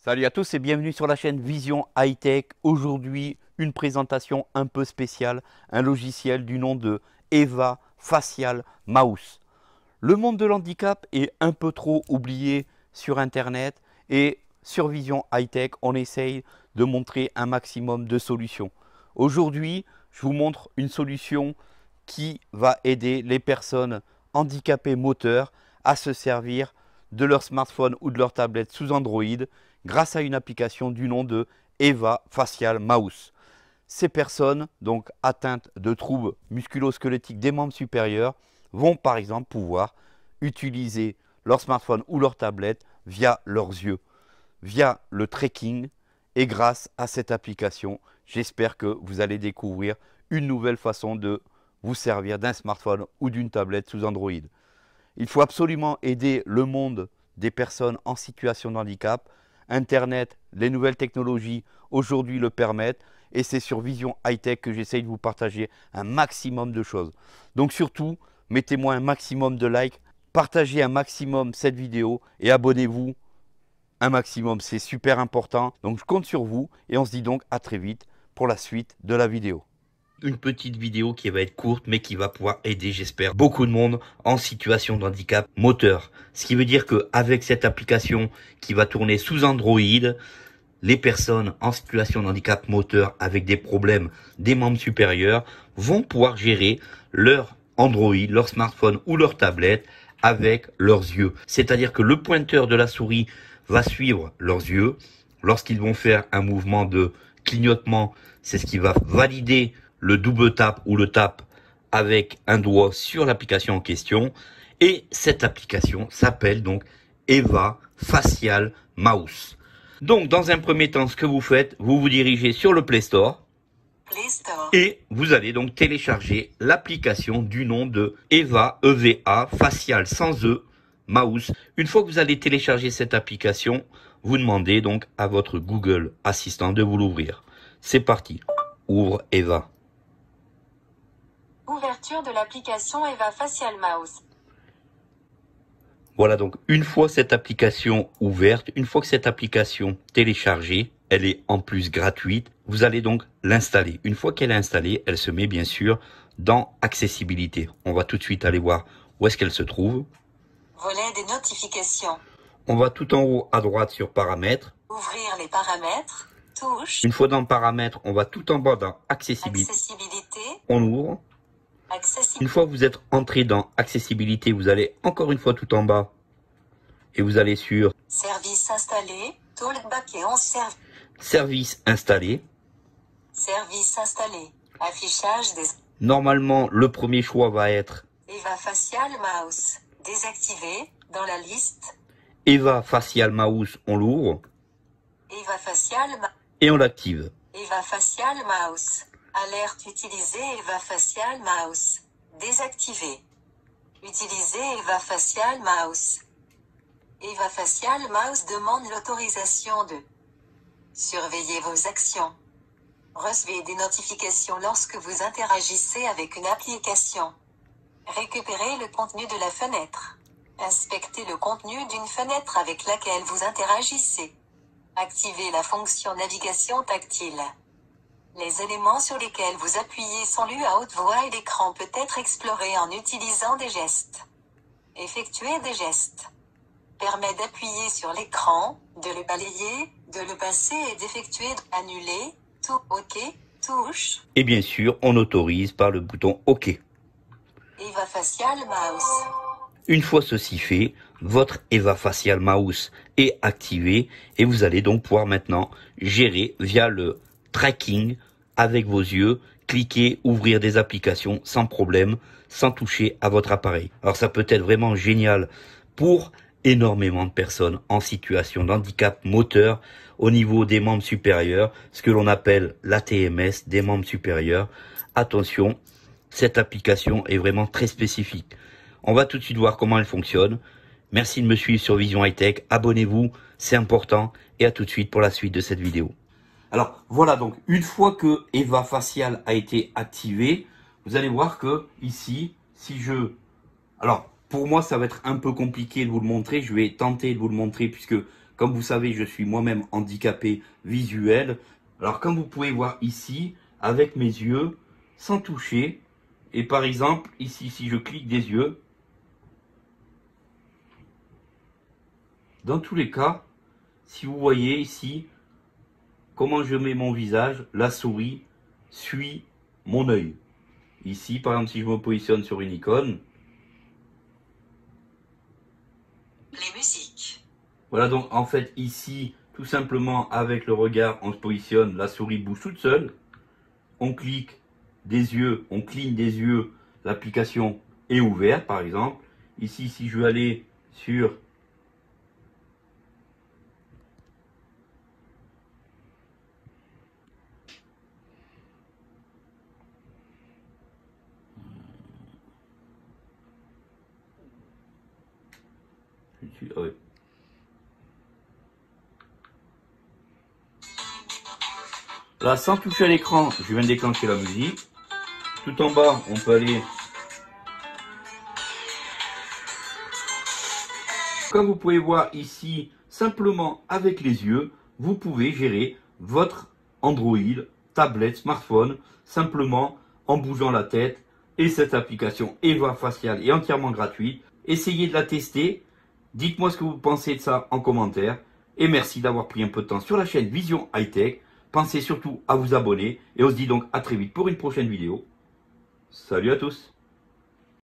Salut à tous et bienvenue sur la chaîne Vision High Tech. Aujourd'hui, une présentation un peu spéciale, un logiciel du nom de Eva Facial Mouse. Le monde de l'handicap est un peu trop oublié sur Internet et sur Vision High Tech, on essaye de montrer un maximum de solutions. Aujourd'hui, je vous montre une solution qui va aider les personnes handicapées moteurs à se servir de leur smartphone ou de leur tablette sous Android grâce à une application du nom de Eva Facial Mouse. Ces personnes, donc atteintes de troubles musculo-squelettiques des membres supérieurs, vont par exemple pouvoir utiliser leur smartphone ou leur tablette via leurs yeux, via le tracking. Et grâce à cette application, j'espère que vous allez découvrir une nouvelle façon de vous servir d'un smartphone ou d'une tablette sous Android. Il faut absolument aider le monde des personnes en situation de handicap. Internet, les nouvelles technologies aujourd'hui le permettent et c'est sur Vision High Tech que j'essaye de vous partager un maximum de choses. Donc surtout, mettez-moi un maximum de likes, partagez un maximum cette vidéo et abonnez-vous un maximum, c'est super important. Donc je compte sur vous et on se dit donc à très vite pour la suite de la vidéo une petite vidéo qui va être courte mais qui va pouvoir aider j'espère beaucoup de monde en situation de handicap moteur. Ce qui veut dire que avec cette application qui va tourner sous Android, les personnes en situation de handicap moteur avec des problèmes des membres supérieurs vont pouvoir gérer leur Android, leur smartphone ou leur tablette avec leurs yeux. C'est-à-dire que le pointeur de la souris va suivre leurs yeux. Lorsqu'ils vont faire un mouvement de clignotement, c'est ce qui va valider le double tap ou le tap avec un doigt sur l'application en question. Et cette application s'appelle donc Eva Facial Mouse. Donc, dans un premier temps, ce que vous faites, vous vous dirigez sur le Play Store. Et vous allez donc télécharger l'application du nom de Eva EVA Facial sans E Mouse. Une fois que vous allez télécharger cette application, vous demandez donc à votre Google Assistant de vous l'ouvrir. C'est parti. Ouvre Eva. Ouverture de l'application Eva Facial Mouse. Voilà donc une fois cette application ouverte, une fois que cette application téléchargée, elle est en plus gratuite, vous allez donc l'installer. Une fois qu'elle est installée, elle se met bien sûr dans accessibilité. On va tout de suite aller voir où est-ce qu'elle se trouve. Volet des notifications. On va tout en haut à droite sur paramètres. Ouvrir les paramètres. Touche. Une fois dans paramètres, on va tout en bas dans accessibilité. Accessibilité. On ouvre. Une fois que vous êtes entré dans accessibilité, vous allez encore une fois tout en bas et vous allez sur Service installé, Talkback et. Service installé. Service installé. Affichage des... Normalement, le premier choix va être Eva Facial Mouse. Désactivé dans la liste. Eva Facial Mouse, on l'ouvre. Eva Facial Et on l'active. Eva Facial Mouse. Alerte utiliser Eva Facial Mouse. Désactivé. Utiliser Eva Facial Mouse. Eva Facial Mouse demande l'autorisation de surveiller vos actions. Recevez des notifications lorsque vous interagissez avec une application. Récupérez le contenu de la fenêtre. Inspectez le contenu d'une fenêtre avec laquelle vous interagissez. Activez la fonction navigation tactile. Les éléments sur lesquels vous appuyez sont lus à haute voix et l'écran peut être exploré en utilisant des gestes. Effectuer des gestes permet d'appuyer sur l'écran, de le balayer, de le passer et d'effectuer annuler, tout OK, touche. Et bien sûr, on autorise par le bouton OK. Eva Facial Mouse. Une fois ceci fait, votre Eva Facial Mouse est activé et vous allez donc pouvoir maintenant gérer via le tracking avec vos yeux, cliquer, ouvrir des applications sans problème, sans toucher à votre appareil. Alors ça peut être vraiment génial pour énormément de personnes en situation d'handicap moteur au niveau des membres supérieurs, ce que l'on appelle l'ATMS des membres supérieurs. Attention, cette application est vraiment très spécifique. On va tout de suite voir comment elle fonctionne. Merci de me suivre sur Vision High Tech. Abonnez-vous, c'est important. Et à tout de suite pour la suite de cette vidéo. Alors voilà donc une fois que Eva Facial a été activé, vous allez voir que ici, si je... Alors pour moi ça va être un peu compliqué de vous le montrer, je vais tenter de vous le montrer puisque Comme vous savez, je suis moi-même handicapé visuel. Alors comme vous pouvez voir ici, avec mes yeux, sans toucher, et par exemple, ici, si je clique des yeux, dans tous les cas, si vous voyez ici, comment je mets mon visage, la souris suit mon œil. Ici, par exemple, si je me positionne sur une icône, Les musiques. Voilà donc en fait ici, tout simplement avec le regard, on se positionne, la souris bouge toute seule. On clique des yeux, on cligne des yeux, l'application est ouverte par exemple. Ici, si je veux aller sur ah. Là, sans toucher à l'écran, je viens de déclencher la musique. Tout en bas, on peut aller... Comme vous pouvez voir ici, simplement avec les yeux, vous pouvez gérer votre Android, tablette, smartphone, simplement en bougeant la tête. Et cette application Eva Facial est entièrement gratuite. Essayez de la tester. Dites-moi ce que vous pensez de ça en commentaire. Et merci d'avoir pris un peu de temps sur la chaîne Vision High Tech. Pensez surtout à vous abonner et on se dit donc à très vite pour une prochaine vidéo. Salut à tous